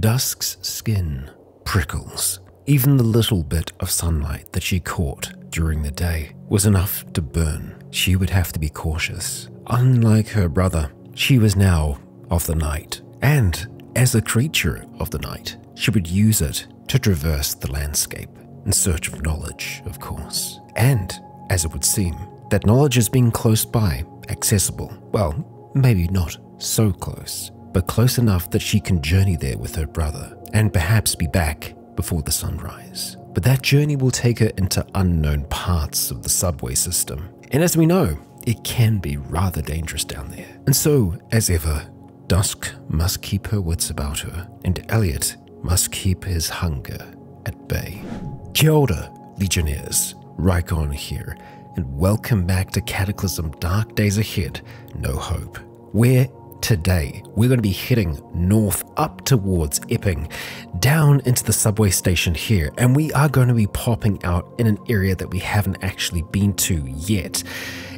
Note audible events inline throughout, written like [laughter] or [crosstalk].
Dusk's skin prickles. Even the little bit of sunlight that she caught during the day was enough to burn. She would have to be cautious. Unlike her brother, she was now of the night, and as a creature of the night, she would use it to traverse the landscape in search of knowledge, of course. And, as it would seem, that knowledge is being close by, accessible. Well, maybe not so close, but close enough that she can journey there with her brother and perhaps be back before the sunrise. But that journey will take her into unknown parts of the subway system. And as we know, it can be rather dangerous down there. And so, as ever, Dusk must keep her wits about her, and Elliot must keep his hunger at bay. Kia ora, Legionnaires. Rycon here, and welcome back to Cataclysm Dark Days Ahead, No Hope, where today we're going to be heading north up towards Epping, down into the subway station here, and we are going to be popping out in an area that we haven't actually been to yet,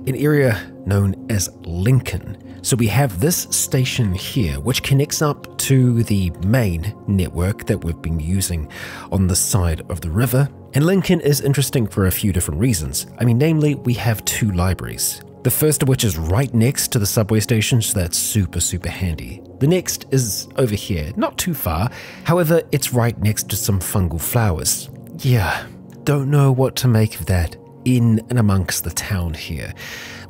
an area known as Lincoln. So we have this station here, which connects up to the main network that we've been using on the side of the river. And Lincoln is interesting for a few different reasons. I mean, namely, we have two libraries. The first of which is right next to the subway station, so that's super, super handy. The next is over here, not too far. However, it's right next to some fungal flowers. Yeah, don't know what to make of that in and amongst the town here.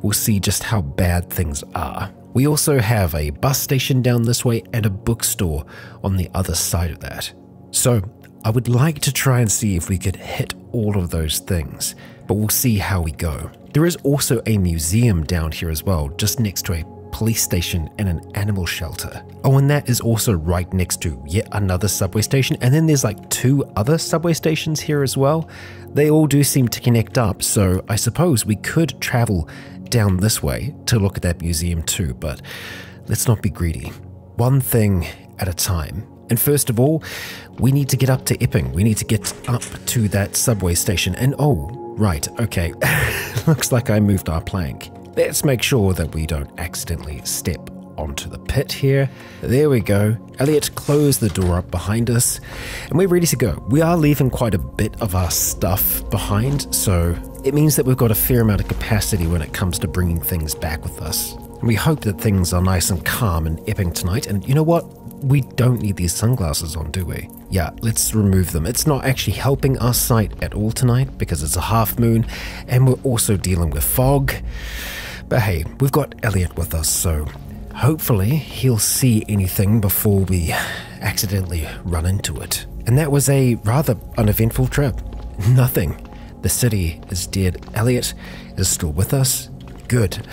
We'll see just how bad things are. We also have a bus station down this way and a bookstore on the other side of that. So, I would like to try and see if we could hit all of those things, but we'll see how we go. There is also a museum down here as well, just next to a police station and an animal shelter. Oh, and that is also right next to yet another subway station. And then there's like two other subway stations here as well. They all do seem to connect up, so I suppose we could travel down this way to look at that museum too, but let's not be greedy. One thing at a time. And first of all, we need to get up to Epping. We need to get up to that subway station. And oh, right, okay. [laughs] Looks like I moved our plank. Let's make sure that we don't accidentally step onto the pit here. There we go. Elliot closed the door up behind us, and we're ready to go. We are leaving quite a bit of our stuff behind, so it means that we've got a fair amount of capacity when it comes to bringing things back with us. We hope that things are nice and calm and Epping tonight, and you know what? We don't need these sunglasses on, do we? Yeah, let's remove them. It's not actually helping our sight at all tonight because it's a half moon, and we're also dealing with fog. But hey, we've got Elliot with us, so hopefully he'll see anything before we accidentally run into it. And that was a rather uneventful trip. [laughs] Nothing. The city is dead. Elliot is still with us. Good.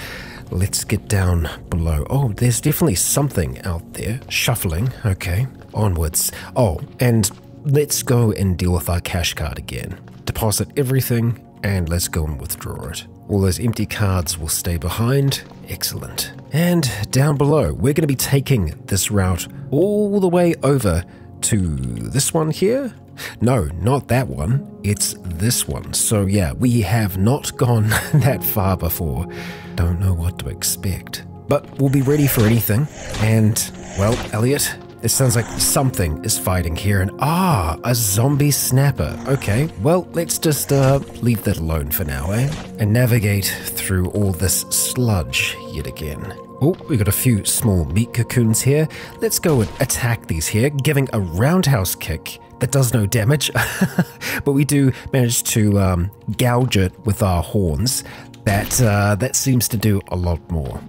Let's get down below. Oh, there's definitely something out there. Shuffling. Okay. Onwards. Oh, and let's go and deal with our cash card again. Deposit everything and let's go and withdraw it. All those empty cards will stay behind. Excellent. And down below, we're going to be taking this route all the way over to this one here. No, not that one. It's this one. So, yeah, we have not gone [laughs] that far before. Don't know what to expect. But we'll be ready for anything. And, well, Elliot, it sounds like something is fighting here, and ah, a zombie snapper. Okay, well, let's just uh, leave that alone for now, eh? And navigate through all this sludge yet again. Oh, we got a few small meat cocoons here. Let's go and attack these here, giving a roundhouse kick that does no damage, [laughs] but we do manage to um, gouge it with our horns. That uh, that seems to do a lot more.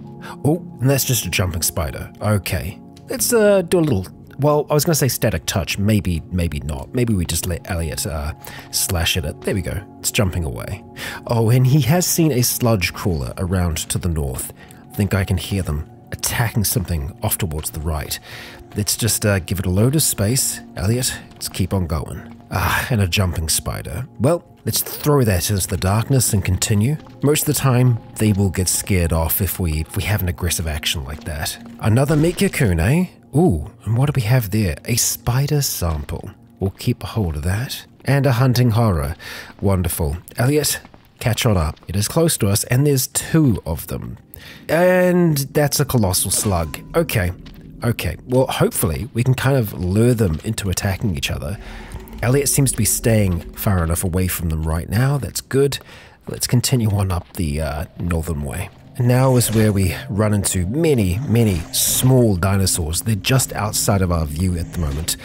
Oh, and that's just a jumping spider. Okay, let's uh, do a little. Well, I was going to say static touch. Maybe, maybe not. Maybe we just let Elliot uh, slash at it. There we go. It's jumping away. Oh, and he has seen a sludge crawler around to the north. I think I can hear them attacking something off towards the right. Let's just uh, give it a load of space. Elliot, let's keep on going. Ah, and a jumping spider. Well, let's throw that into the darkness and continue. Most of the time, they will get scared off if we if we have an aggressive action like that. Another meat cocoon, eh? Ooh, and what do we have there? A spider sample. We'll keep a hold of that. And a hunting horror. Wonderful. Elliot, catch on up. It is close to us, and there's two of them. And that's a colossal slug. Okay, Okay, well, hopefully we can kind of lure them into attacking each other. Elliot seems to be staying far enough away from them right now. That's good. Let's continue on up the uh, northern way. And now is where we run into many, many small dinosaurs. They're just outside of our view at the moment.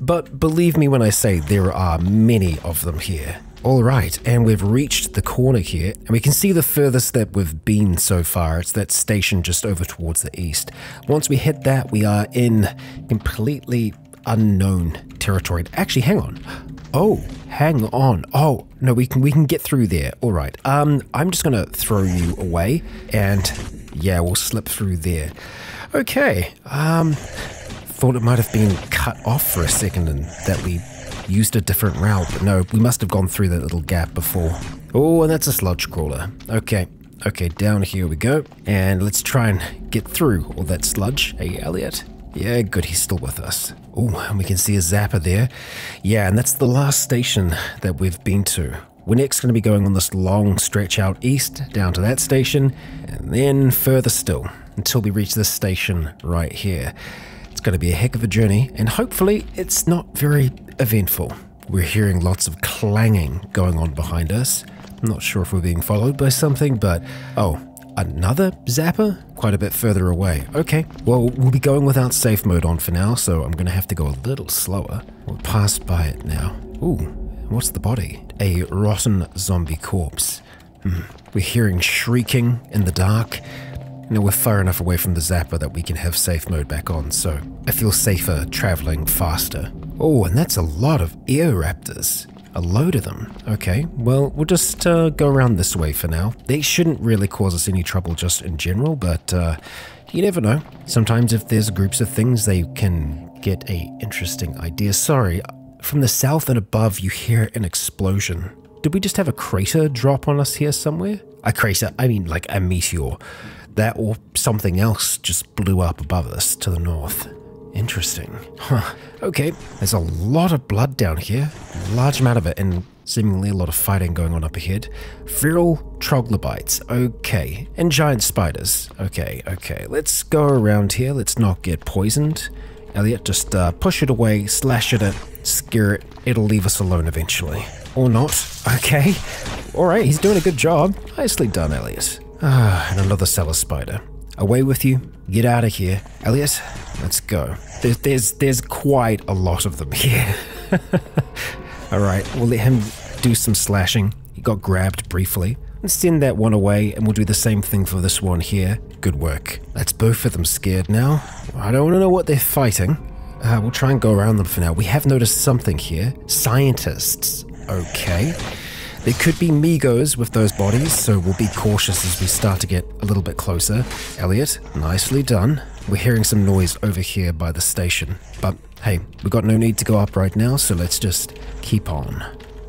But believe me when I say there are many of them here. All right, and we've reached the corner here, and we can see the furthest that we've been so far. It's that station just over towards the east. Once we hit that, we are in completely unknown territory. Actually, hang on. Oh, hang on. Oh, no, we can we can get through there. All right. Um, I'm just gonna throw you away, and yeah, we'll slip through there. Okay. Um, thought it might have been cut off for a second, and that we used a different route, but no, we must have gone through that little gap before. Oh, and that's a sludge crawler. Okay. Okay, down here we go. And let's try and get through all that sludge. Hey, Elliot. Yeah, good, he's still with us. Oh, and we can see a zapper there. Yeah, and that's the last station that we've been to. We're next going to be going on this long stretch out east, down to that station, and then further still, until we reach this station right here. Going to be a heck of a journey, and hopefully it's not very eventful. We're hearing lots of clanging going on behind us. I'm not sure if we're being followed by something, but oh, Another zapper? Quite a bit further away. Okay, well, we'll be going without safe mode on for now, so I'm gonna have to go a little slower. We'll pass by it now. Ooh, what's the body? A rotten zombie corpse. Hmm. We're hearing shrieking in the dark. Now we're far enough away from the zapper that we can have safe mode back on, so I feel safer traveling faster. Oh, and that's a lot of Eoraptors. A load of them. Okay, well, we'll just uh, go around this way for now. They shouldn't really cause us any trouble just in general, but uh, you never know. Sometimes if there's groups of things, they can get a interesting idea. Sorry, from the south and above, you hear an explosion. Did we just have a crater drop on us here somewhere? A crater, I mean like a meteor. That or something else just blew up above us to the north. Interesting. Huh. Okay, there's a lot of blood down here, a large amount of it, and seemingly a lot of fighting going on up ahead. Feral troglobites, okay, and giant spiders. Okay, okay, let's go around here, let's not get poisoned. Elliot, just uh, push it away, slash it, scare it, it'll leave us alone eventually. Or not, okay. Alright, he's doing a good job. Nicely done, Elliot. Ah, and another cellar spider. Away with you. Get out of here. Elliot, let's go. There's, there's, there's quite a lot of them here. [laughs] Alright, we'll let him do some slashing. He got grabbed briefly. Let's send that one away, and we'll do the same thing for this one here. Good work. That's both of them scared now. I don't want to know what they're fighting. Uh, we'll try and go around them for now. We have noticed something here. Scientists. Okay. There could be Mi-gos with those bodies, so we'll be cautious as we start to get a little bit closer. Elliot, nicely done. We're hearing some noise over here by the station. But hey, we've got no need to go up right now, so let's just keep on.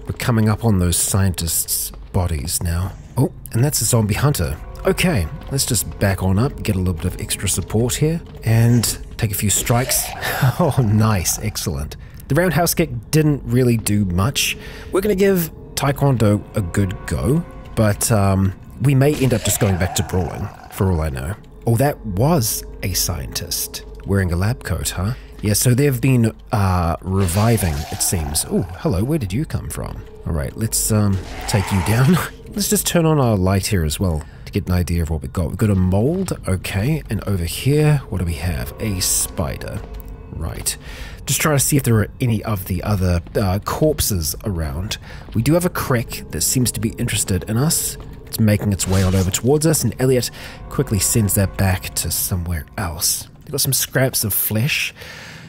We're coming up on those scientists' bodies now. Oh, and that's a zombie hunter. Okay, let's just back on up, get a little bit of extra support here, and take a few strikes. [laughs] oh, nice, excellent. The roundhouse kick didn't really do much. We're going to give Taekwondo a good go, but um, we may end up just going back to brawling, for all I know. Oh, that was a scientist wearing a lab coat, huh? Yeah, so they've been uh, reviving, it seems. Oh, hello, where did you come from? All right, let's um, take you down. [laughs] let's just turn on our light here as well to get an idea of what we've got. We've got a mold, okay, and over here, what do we have? A spider, right. Just trying to see if there are any of the other uh, corpses around. We do have a crick that seems to be interested in us. It's making its way on over towards us, and Elliot quickly sends that back to somewhere else. We've got some scraps of flesh.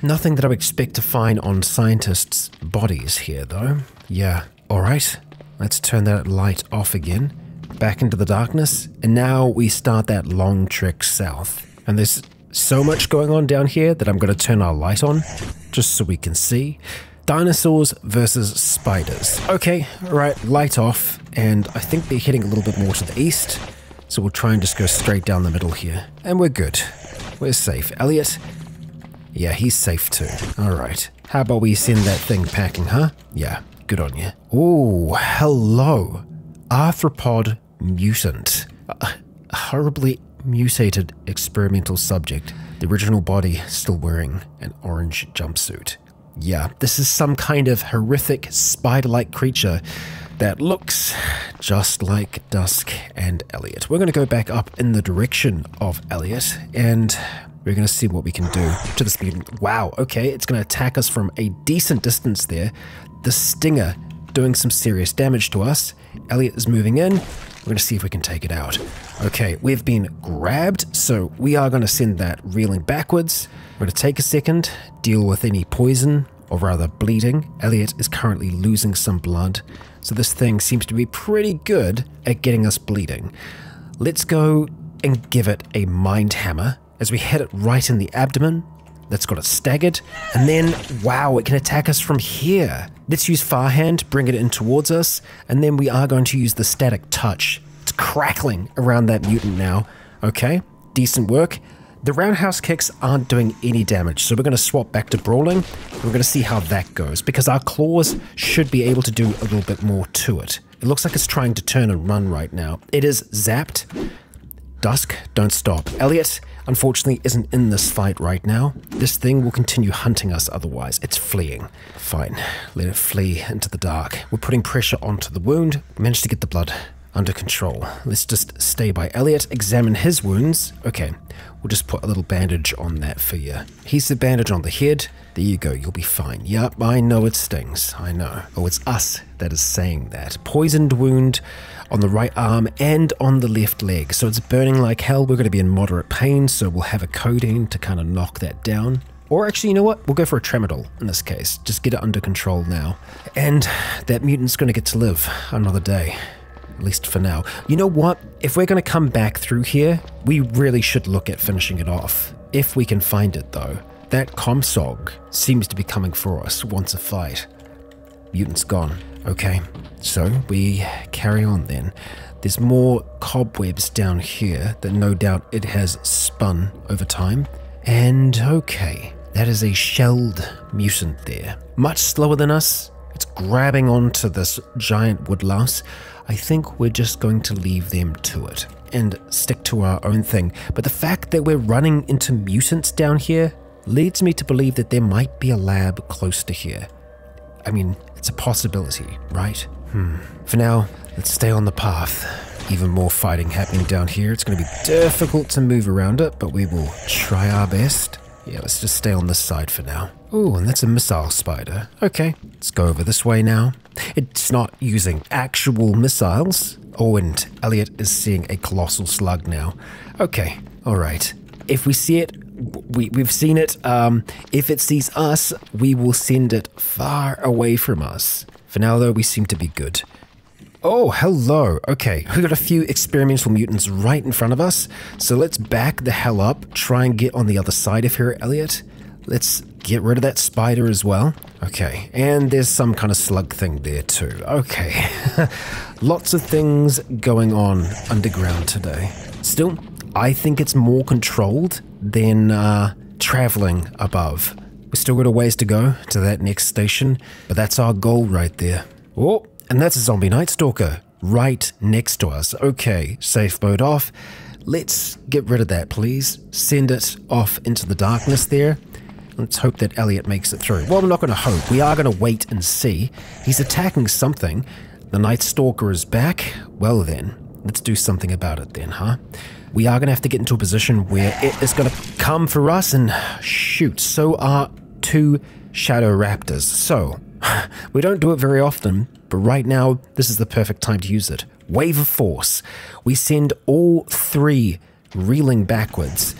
Nothing that I would expect to find on scientists' bodies here, though. Yeah, alright. Let's turn that light off again. Back into the darkness, and now we start that long trek south. And there's so much going on down here that I'm going to turn our light on just so we can see. Dinosaurs versus spiders. Okay, right, light off, and I think they're heading a little bit more to the east, so we'll try and just go straight down the middle here. And we're good. We're safe. Elliot? Yeah, he's safe too. Alright. How about we send that thing packing, huh? Yeah, good on you. Oh, hello. Arthropod mutant. Uh, horribly mutated experimental subject. The original body still wearing an orange jumpsuit. Yeah, this is some kind of horrific spider like creature that looks just like Dusk and Elliot. We're going to go back up in the direction of Elliot and we're going to see what we can do to this mutant. Wow, okay, it's going to attack us from a decent distance there. The Stinger doing some serious damage to us. Elliot is moving in. We're going to see if we can take it out. Okay, we've been grabbed, so we are going to send that reeling backwards. We're going to take a second, deal with any poison, or rather bleeding. Elliot is currently losing some blood, so this thing seems to be pretty good at getting us bleeding. Let's go and give it a mind hammer as we hit it right in the abdomen. That's got it staggered, and then, wow, it can attack us from here. Let's use Farhand, bring it in towards us, and then we are going to use the static touch. It's crackling around that mutant now. Okay, decent work. The roundhouse kicks aren't doing any damage, so we're going to swap back to brawling. We're going to see how that goes, because our claws should be able to do a little bit more to it. It looks like it's trying to turn and run right now. It is zapped. Dusk, don't stop. Elliot, unfortunately, isn't in this fight right now. This thing will continue hunting us otherwise. It's fleeing. Fine, let it flee into the dark. We're putting pressure onto the wound. Managed to get the blood under control. Let's just stay by Elliot, examine his wounds. Okay, we'll just put a little bandage on that for you. Here's the bandage on the head. There you go, you'll be fine. Yep, I know it stings. I know. Oh, it's us that is saying that. Poisoned wound on the right arm and on the left leg. So it's burning like hell. We're going to be in moderate pain, so we'll have a codeine to kind of knock that down. Or actually, you know what? We'll go for a tramadol in this case. Just get it under control now. And that mutant's going to get to live another day at least for now. You know what? If we're going to come back through here, we really should look at finishing it off. If we can find it, though. That Comsog seems to be coming for us once a fight. Mutant's gone. Okay, so we carry on then. There's more cobwebs down here that no doubt it has spun over time. And okay, that is a shelled mutant there. Much slower than us. It's grabbing onto this giant wood louse. I think we're just going to leave them to it and stick to our own thing. But the fact that we're running into mutants down here leads me to believe that there might be a lab close to here. I mean, it's a possibility, right? Hmm. For now, let's stay on the path. Even more fighting happening down here. It's going to be difficult to move around it, but we will try our best. Yeah, let's just stay on this side for now. Oh, and that's a missile spider. Okay, let's go over this way now. It's not using actual missiles. Oh, and Elliot is seeing a colossal slug now. Okay, alright. If we see it, we, we've seen it. Um, if it sees us, we will send it far away from us. For now, though, we seem to be good. Oh, hello. Okay, we got a few experimental mutants right in front of us. So let's back the hell up, try and get on the other side of here, Elliot. Let's get rid of that spider as well. Okay, and there's some kind of slug thing there too. Okay, [laughs] lots of things going on underground today. Still, I think it's more controlled than uh, traveling above. We still got a ways to go to that next station, but that's our goal right there. Oh, and that's a zombie night stalker right next to us. Okay, safe mode off. Let's get rid of that, please. Send it off into the darkness there. Let's hope that Elliot makes it through. Well, we're not going to hope. We are going to wait and see. He's attacking something. The Night Stalker is back. Well then, let's do something about it then, huh? We are going to have to get into a position where it is going to come for us and shoot. So are two Shadow Raptors. So, [laughs] we don't do it very often, but right now, this is the perfect time to use it. Wave of Force. We send all three reeling backwards.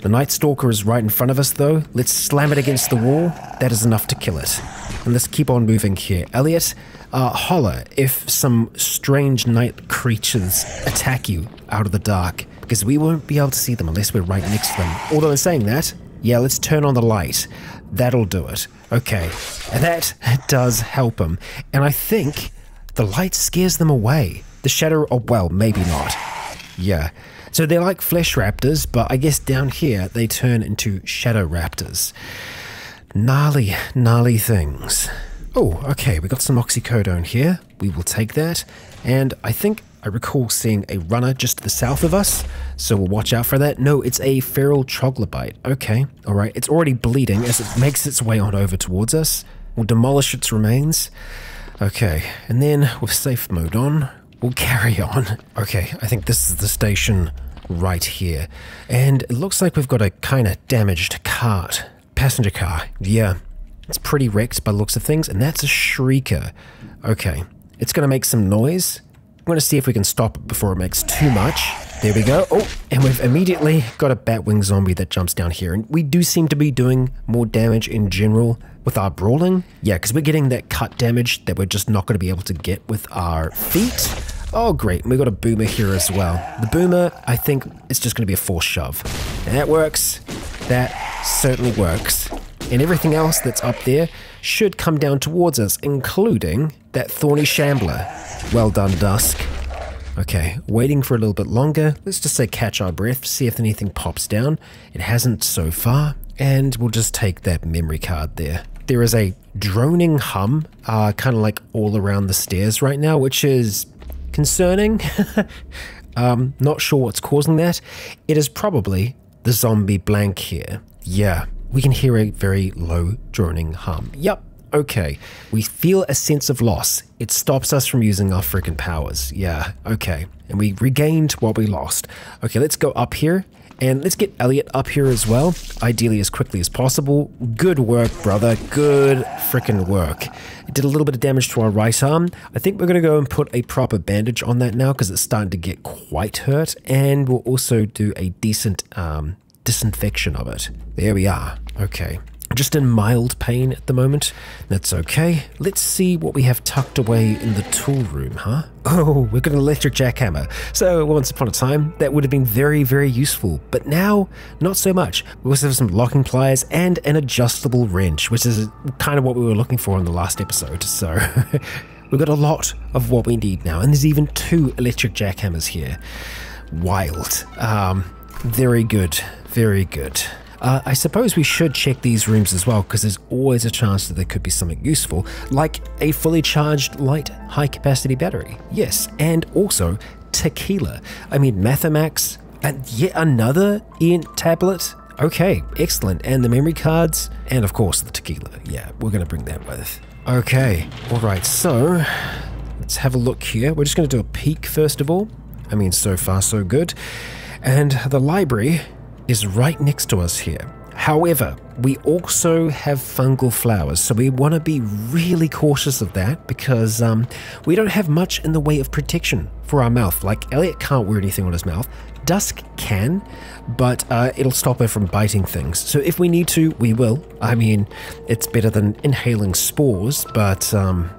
The Night Stalker is right in front of us, though. Let's slam it against the wall. That is enough to kill it. And let's keep on moving here. Elliot, uh, holler if some strange night creatures attack you out of the dark, because we won't be able to see them unless we're right next to them. Although, in saying that, yeah, let's turn on the light. That'll do it. Okay, that does help them. And I think the light scares them away. The shadow, oh, well, maybe not. Yeah, so they're like flesh raptors, but I guess down here they turn into shadow raptors. Gnarly, gnarly things. Oh, okay, we got some oxycodone here. We will take that. And I think I recall seeing a runner just to the south of us, so we'll watch out for that. No, it's a feral troglobite. Okay, all right. It's already bleeding as it makes its way on over towards us. We'll demolish its remains. Okay, and then with safe mode on, we'll carry on. Okay, I think this is the station right here. And it looks like we've got a kind of damaged cart. Passenger car. Yeah, it's pretty wrecked by looks of things, and that's a shrieker. Okay, it's going to make some noise. I'm going to see if we can stop it before it makes too much. There we go. Oh, and we've immediately got a Batwing zombie that jumps down here. And we do seem to be doing more damage in general with our brawling. Yeah, because we're getting that cut damage that we're just not going to be able to get with our feet. Oh, great. We got a boomer here as well. The boomer, I think, is just going to be a force shove. That works. That certainly works. And everything else that's up there should come down towards us, including that thorny shambler. Well done, Dusk. Okay, waiting for a little bit longer. Let's just say catch our breath, see if anything pops down. It hasn't so far, and we'll just take that memory card there. There is a droning hum, uh, kind of like all around the stairs right now, which is concerning. [laughs] um, not sure what's causing that. It is probably the zombie blank here. Yeah, we can hear a very low droning hum. Yep, okay. We feel a sense of loss. It stops us from using our freaking powers. Yeah, okay. And we regained what we lost. Okay, let's go up here. And let's get Elliot up here as well, ideally as quickly as possible. Good work, brother. Good freaking work. It did a little bit of damage to our right arm. I think we're going to go and put a proper bandage on that now because it's starting to get quite hurt. And we'll also do a decent um, disinfection of it. There we are. Okay. Just in mild pain at the moment. That's okay. Let's see what we have tucked away in the tool room, huh? Oh, we've got an electric jackhammer. So, once upon a time, that would have been very, very useful. But now, not so much. We also have some locking pliers and an adjustable wrench, which is kind of what we were looking for in the last episode. So, [laughs] we've got a lot of what we need now. And there's even two electric jackhammers here. Wild. Um, very good. Very good. Uh, I suppose we should check these rooms as well because there's always a chance that there could be something useful, like a fully charged light high capacity battery. Yes, and also tequila. I mean, Mathemax, and yet another Ent tablet. Okay, excellent. And the memory cards, and of course the tequila. Yeah, we're going to bring that with. Okay, all right, so let's have a look here. We're just going to do a peek first of all. I mean, so far, so good. And the library is right next to us here. However, we also have fungal flowers, so we want to be really cautious of that because um, we don't have much in the way of protection for our mouth. Like, Elliot can't wear anything on his mouth. Dusk can, but uh, it'll stop her from biting things. So if we need to, we will. I mean, it's better than inhaling spores, but um,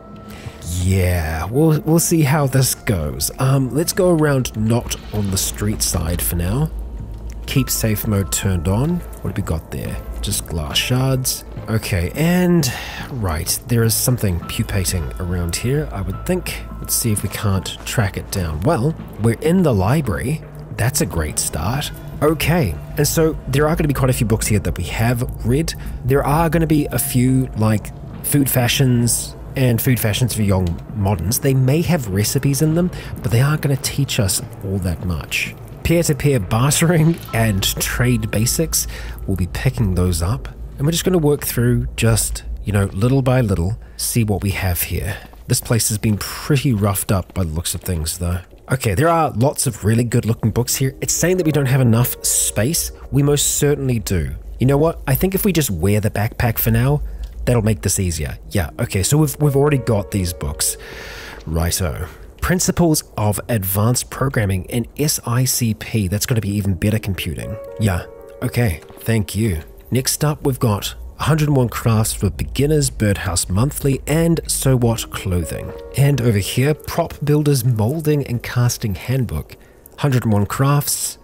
yeah, we'll we'll see how this goes. Um, let's go around not on the street side for now keep safe mode turned on. What have we got there? Just glass shards. Okay, and right, there is something pupating around here, I would think. Let's see if we can't track it down. Well, we're in the library. That's a great start. Okay, and so there are going to be quite a few books here that we have read. There are going to be a few like food fashions and food fashions for young moderns. They may have recipes in them, but they aren't going to teach us all that much peer to peer bartering and trade basics. We'll be picking those up. And we're just going to work through just, you know, little by little, see what we have here. This place has been pretty roughed up by the looks of things, though. Okay, there are lots of really good looking books here. It's saying that we don't have enough space. We most certainly do. You know what? I think if we just wear the backpack for now, that'll make this easier. Yeah, okay, so we've, we've already got these books. Righto. Principles of Advanced Programming in SICP. That's going to be even better computing. Yeah, okay, thank you. Next up, we've got 101 Crafts for Beginners, Birdhouse Monthly, and So What Clothing. And over here, Prop Builders Molding and Casting Handbook. 101 Crafts,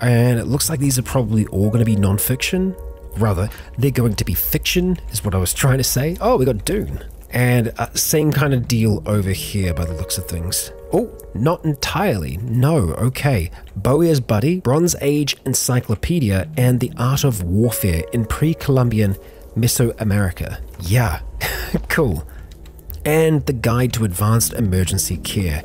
and it looks like these are probably all going to be non-fiction. Rather, they're going to be fiction, is what I was trying to say. Oh, we got Dune. And uh, same kind of deal over here by the looks of things. Oh, not entirely. No, okay. Bowyer's Buddy, Bronze Age Encyclopedia, and the Art of Warfare in Pre Columbian Mesoamerica. Yeah, [laughs] cool. And the Guide to Advanced Emergency Care.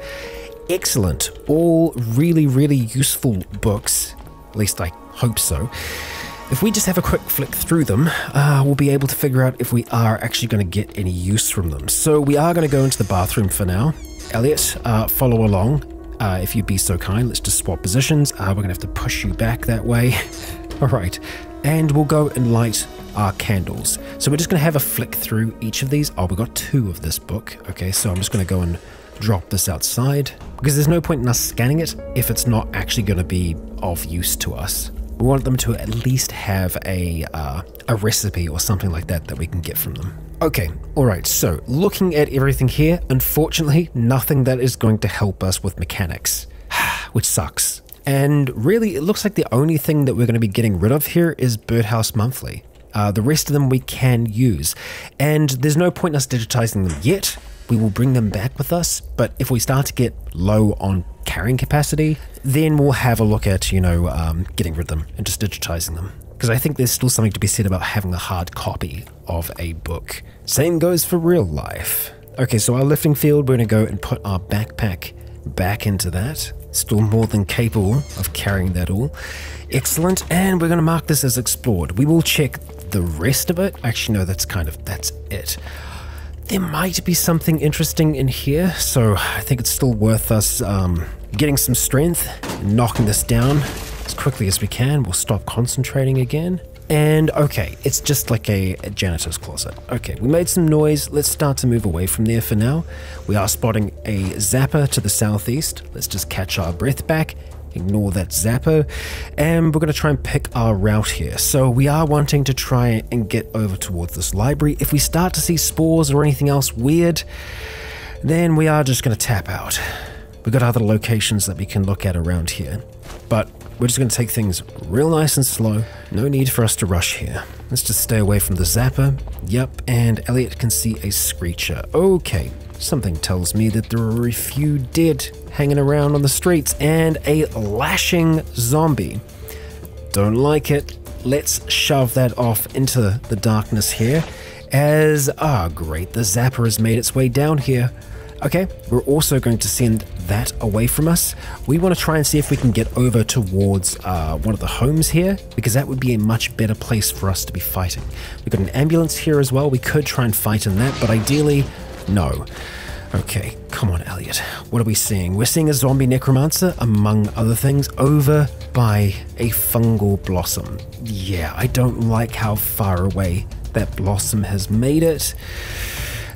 Excellent. All really, really useful books. At least I hope so. If we just have a quick flick through them, uh, we'll be able to figure out if we are actually going to get any use from them. So we are going to go into the bathroom for now. Elliot, uh, follow along. Uh, if you'd be so kind, let's just swap positions. Uh, we're going to have to push you back that way. [laughs] All right. And we'll go and light our candles. So we're just going to have a flick through each of these. Oh, we got two of this book. Okay, so I'm just going to go and drop this outside because there's no point in us scanning it if it's not actually going to be of use to us. We want them to at least have a uh, a recipe or something like that that we can get from them. Okay, alright, so looking at everything here, unfortunately, nothing that is going to help us with mechanics, [sighs] which sucks. And really, it looks like the only thing that we're going to be getting rid of here is Birdhouse Monthly. Uh, the rest of them we can use. And there's no point in us digitizing them yet. We will bring them back with us, but if we start to get low on carrying capacity, then we'll have a look at, you know, um, getting rid of them and just digitizing them because I think there's still something to be said about having a hard copy of a book. Same goes for real life. Okay, so our lifting field, we're going to go and put our backpack back into that. Still more than capable of carrying that all. Excellent, and we're going to mark this as explored. We will check the rest of it. Actually, no, that's kind of, that's it. There might be something interesting in here, so I think it's still worth us um, getting some strength, knocking this down, as quickly as we can. We'll stop concentrating again. And okay, it's just like a, a, janitor's closet. Okay, we made some noise. Let's start to move away from there for now. We are spotting a zapper to the southeast. Let's just catch our breath back. Ignore that zapper. And we're going to try and pick our route here. So we are wanting to try and get over towards this library. If we start to see spores or anything else weird, then we are just going to tap out. We've got other locations that we can look at around here. But we're just going to take things real nice and slow. No need for us to rush here. Let's just stay away from the zapper. Yep, and Elliot can see a screecher. Okay, something tells me that there are a few dead hanging around on the streets and a lashing zombie. Don't like it. Let's shove that off into the darkness here as, ah, oh, great, the zapper has made its way down here. Okay, we're also going to send that away from us. We want to try and see if we can get over towards uh, one of the homes here, because that would be a much better place for us to be fighting. We've got an ambulance here as well. We could try and fight in that, but ideally, no. Okay, come on, Elliot. What are we seeing? We're seeing a zombie necromancer, among other things, over by a fungal blossom. Yeah, I don't like how far away that blossom has made it.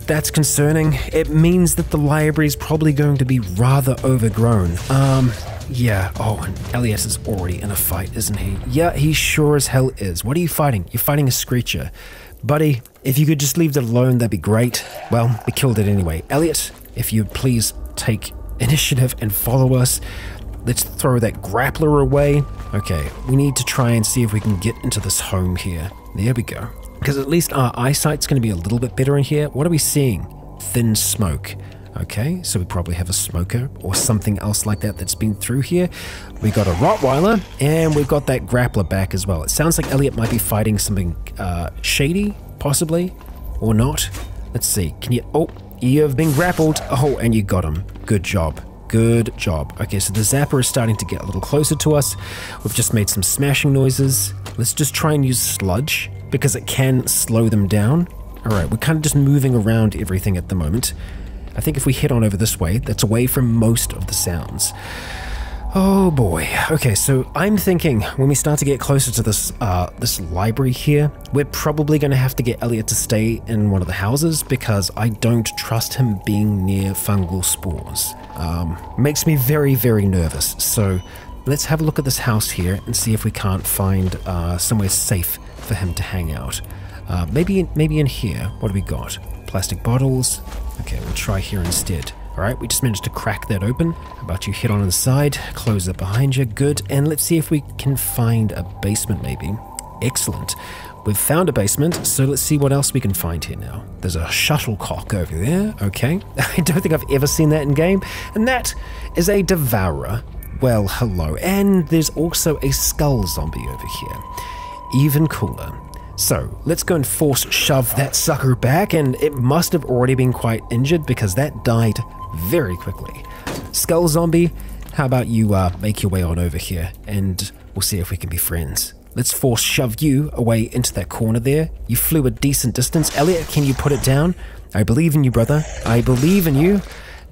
That's concerning. It means that the library is probably going to be rather overgrown. Um, yeah. Oh, and Elliot is already in a fight, isn't he? Yeah, he sure as hell is. What are you fighting? You're fighting a screecher. Buddy, if you could just leave it alone, that'd be great. Well, we killed it anyway. Elliot, if you'd please take [laughs] initiative and follow us. Let's throw that grappler away. Okay, we need to try and see if we can get into this home here. There we go because at least our eyesight's going to be a little bit better in here. What are we seeing? Thin smoke. Okay, so we probably have a smoker or something else like that that's been through here. We got a Rottweiler and we've got that grappler back as well. It sounds like Elliot might be fighting something uh, shady, possibly, or not. Let's see. Can you? Oh, you have been grappled. Oh, and you got him. Good job. Good job. Okay, so the zapper is starting to get a little closer to us. We've just made some smashing noises. Let's just try and use sludge because it can slow them down. All right, we're kind of just moving around everything at the moment. I think if we head on over this way, that's away from most of the sounds. Oh boy. Okay, so I'm thinking when we start to get closer to this uh, this library here, we're probably going to have to get Elliot to stay in one of the houses because I don't trust him being near fungal spores. Um, makes me very, very nervous. So let's have a look at this house here and see if we can't find uh, somewhere safe for him to hang out. Uh, maybe, maybe in here. What do we got? Plastic bottles. Okay, we'll try here instead. All right, we just managed to crack that open. How about you head on inside, close it behind you. Good. And let's see if we can find a basement, maybe. Excellent. We've found a basement, so let's see what else we can find here now. There's a shuttlecock over there. Okay. [laughs] I don't think I've ever seen that in game. And that is a devourer. Well, hello. And there's also a skull zombie over here even cooler. So let's go and force shove that sucker back, and it must have already been quite injured because that died very quickly. Skull Zombie, how about you uh, make your way on over here and we'll see if we can be friends. Let's force shove you away into that corner there. You flew a decent distance. Elliot, can you put it down? I believe in you, brother. I believe in you.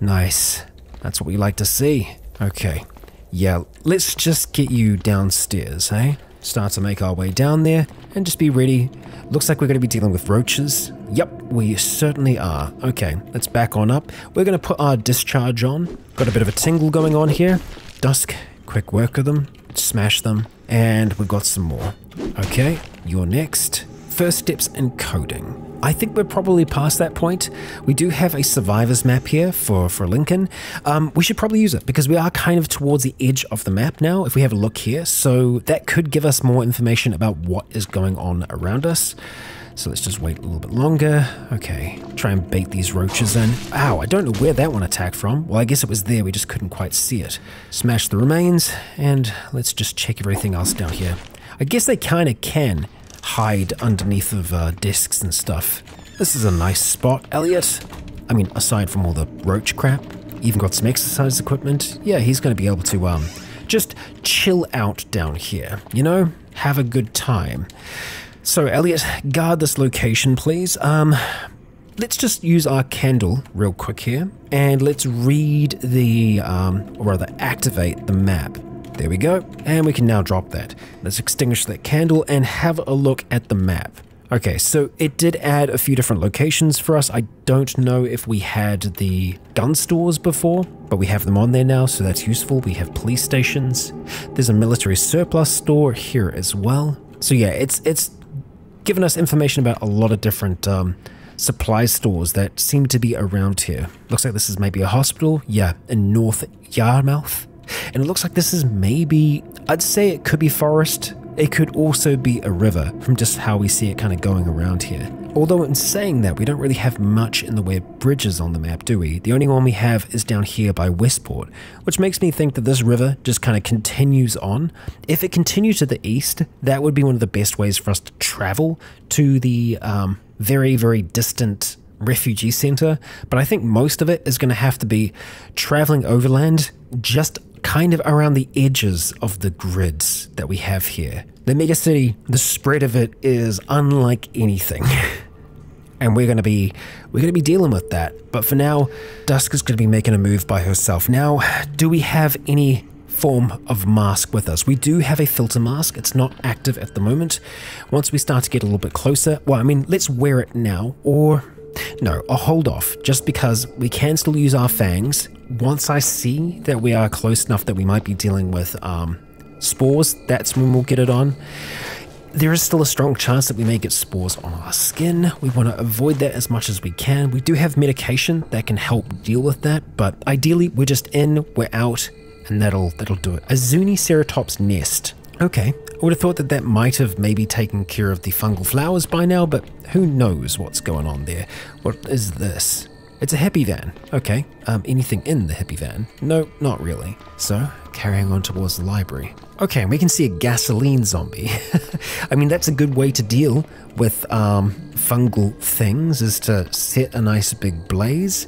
Nice. That's what we like to see. Okay. Yeah, let's just get you downstairs, hey? Start to make our way down there and just be ready. Looks like we're going to be dealing with roaches. Yep, we certainly are. Okay, let's back on up. We're going to put our discharge on. Got a bit of a tingle going on here. Dusk, quick work of them. Smash them. And we've got some more. Okay, you're next. First steps in coding. I think we're probably past that point. We do have a survivors map here for, for Lincoln. Um, we should probably use it because we are kind of towards the edge of the map now, if we have a look here. So that could give us more information about what is going on around us. So let's just wait a little bit longer. Okay, try and bait these roaches in. Ow, I don't know where that one attacked from. Well, I guess it was there, we just couldn't quite see it. Smash the remains, and let's just check everything else down here. I guess they kind of can hide underneath of uh, discs and stuff. This is a nice spot, Elliot. I mean, aside from all the roach crap, even got some exercise equipment. Yeah, he's going to be able to um, just chill out down here, you know? Have a good time. So, Elliot, guard this location, please. Um, let's just use our candle real quick here, and let's read the, um, or rather activate the map. There we go, and we can now drop that. Let's extinguish that candle and have a look at the map. Okay, so it did add a few different locations for us. I don't know if we had the gun stores before, but we have them on there now, so that's useful. We have police stations. There's a military surplus store here as well. So yeah, it's it's given us information about a lot of different um, supply stores that seem to be around here. Looks like this is maybe a hospital. Yeah, in North Yarmouth. And it looks like this is maybe, I'd say it could be forest. It could also be a river from just how we see it kind of going around here. Although in saying that, we don't really have much in the way of bridges on the map, do we? The only one we have is down here by Westport, which makes me think that this river just kind of continues on. If it continued to the east, that would be one of the best ways for us to travel to the um, very, very distant refugee center, but I think most of it is going to have to be traveling overland just kind of around the edges of the grids that we have here. The megacity, the spread of it is unlike anything. [laughs] and we're going to be we're going to be dealing with that. But for now, Dusk is going to be making a move by herself. Now, do we have any form of mask with us? We do have a filter mask. It's not active at the moment. Once we start to get a little bit closer, well, I mean, let's wear it now or no, I'll hold off just because we can still use our fangs. Once I see that we are close enough that we might be dealing with um, spores, that's when we'll get it on. There is still a strong chance that we may get spores on our skin. We want to avoid that as much as we can. We do have medication that can help deal with that, but ideally we're just in, we're out, and that'll that'll do it. A Zuniceratops nest. Okay, I would have thought that that might have maybe taken care of the fungal flowers by now, but who knows what's going on there. What is this? It's a hippie van. Okay, um, anything in the hippie van? No, not really. So, carrying on towards the library. Okay, we can see a gasoline zombie. [laughs] I mean, that's a good way to deal with um, fungal things, is to set a nice big blaze.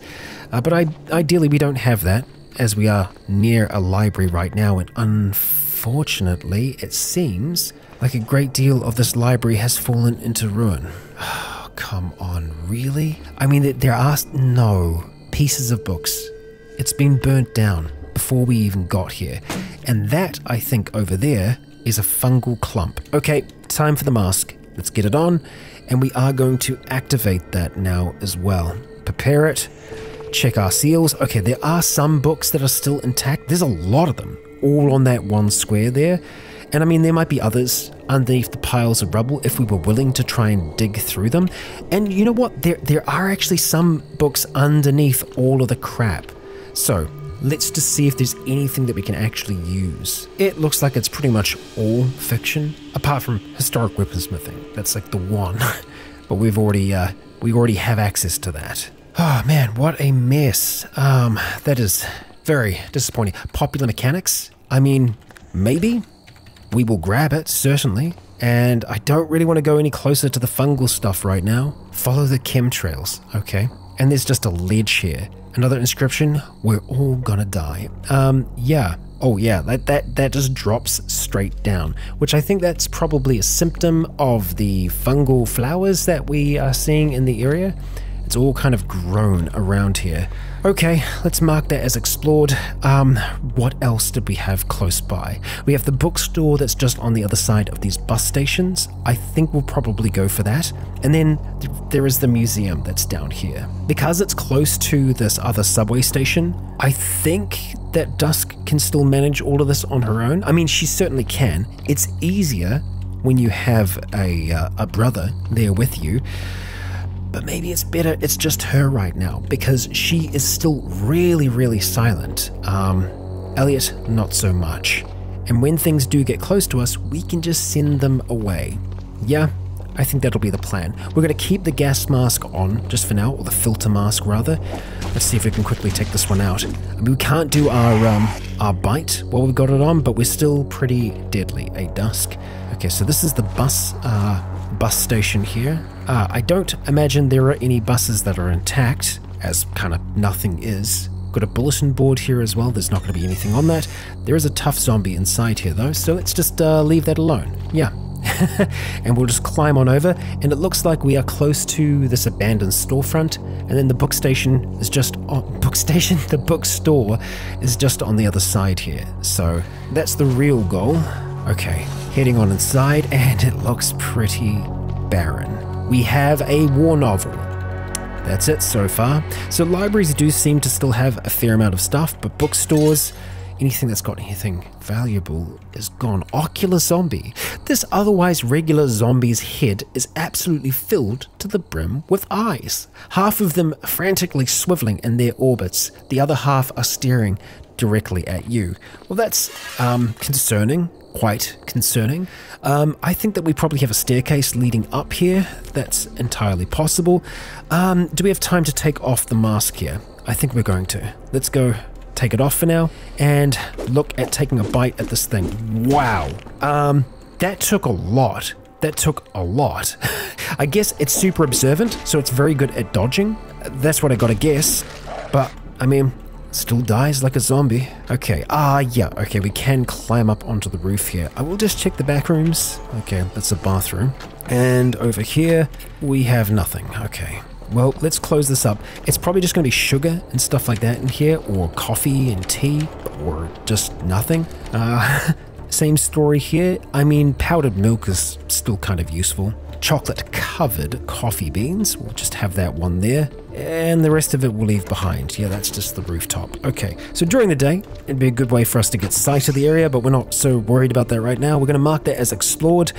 Uh, but I, ideally, we don't have that, as we are near a library right now, and unfortunately, Unfortunately, it seems like a great deal of this library has fallen into ruin. [sighs] Come on, really? I mean, there are no pieces of books. It's been burnt down before we even got here. And that, I think, over there is a fungal clump. Okay, time for the mask. Let's get it on. And we are going to activate that now as well. Prepare it. Check our seals. Okay, there are some books that are still intact. There's a lot of them all on that one square there. And I mean, there might be others underneath the piles of rubble if we were willing to try and dig through them. And you know what? There, there are actually some books underneath all of the crap. So let's just see if there's anything that we can actually use. It looks like it's pretty much all fiction, apart from historic weaponsmithing. That's like the one. [laughs] but we've already, uh, we already have access to that. Oh man, what a mess. Um, that is very disappointing. Popular mechanics? I mean, maybe. We will grab it, certainly. And I don't really want to go any closer to the fungal stuff right now. Follow the chemtrails. Okay. And there's just a ledge here. Another inscription, we're all gonna die. Um, yeah. Oh yeah, that, that, that just drops straight down, which I think that's probably a symptom of the fungal flowers that we are seeing in the area. It's all kind of grown around here. Okay, let's mark that as explored. Um, what else did we have close by? We have the bookstore that's just on the other side of these bus stations. I think we'll probably go for that. And then th there is the museum that's down here. Because it's close to this other subway station, I think that Dusk can still manage all of this on her own. I mean, she certainly can. It's easier when you have a, uh, a brother there with you. But maybe it's better it's just her right now because she is still really, really silent. Um, Elliot, not so much. And when things do get close to us, we can just send them away. Yeah, I think that'll be the plan. We're going to keep the gas mask on just for now, or the filter mask rather. Let's see if we can quickly take this one out. I mean, we can't do our um, our bite while we've got it on, but we're still pretty deadly. A dusk. Okay, so this is the bus uh, bus station here. Uh, I don't imagine there are any buses that are intact, as kind of nothing is. Got a bulletin board here as well. There's not going to be anything on that. There is a tough zombie inside here though, so let's just uh, leave that alone. Yeah, [laughs] and we'll just climb on over, and it looks like we are close to this abandoned storefront, and then the book station is just on book station, [laughs] the bookstore is just on the other side here. So that's the real goal. Okay, heading on inside, and it looks pretty barren. We have a war novel. That's it so far. So libraries do seem to still have a fair amount of stuff, but bookstores, anything that's got anything valuable is gone. Ocular zombie. This otherwise regular zombie's head is absolutely filled to the brim with eyes. Half of them frantically swiveling in their orbits, the other half are staring directly at you. Well, that's um, concerning, quite concerning. Um, I think that we probably have a staircase leading up here. That's entirely possible. Um, do we have time to take off the mask here? I think we're going to. Let's go take it off for now and look at taking a bite at this thing. Wow. Um, that took a lot. That took a lot. [laughs] I guess it's super observant, so it's very good at dodging. That's what I gotta guess. But, I mean, still dies like a zombie. Okay, ah, yeah, okay, we can climb up onto the roof here. I will just check the back rooms. Okay, that's a bathroom. And over here, we have nothing. Okay, well, let's close this up. It's probably just going to be sugar and stuff like that in here, or coffee and tea, or just nothing. Uh, [laughs] same story here. I mean, powdered milk is still kind of useful. Chocolate covered coffee beans, we'll just have that one there. And the rest of it we'll leave behind. Yeah, that's just the rooftop. Okay, so during the day, it'd be a good way for us to get sight of the area, but we're not so worried about that right now. We're going to mark that as explored.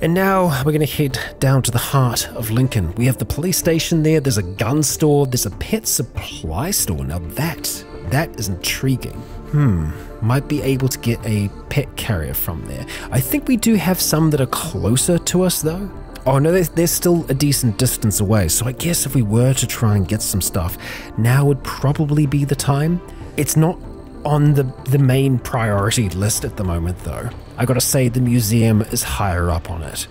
And now we're going to head down to the heart of Lincoln. We have the police station there, there's a gun store, there's a pet supply store. Now that, that is intriguing. Hmm, might be able to get a pet carrier from there. I think we do have some that are closer to us though. Oh no, they're, they're still a decent distance away, so I guess if we were to try and get some stuff, now would probably be the time. It's not on the, the main priority list at the moment, though. I gotta say, the museum is higher up on it.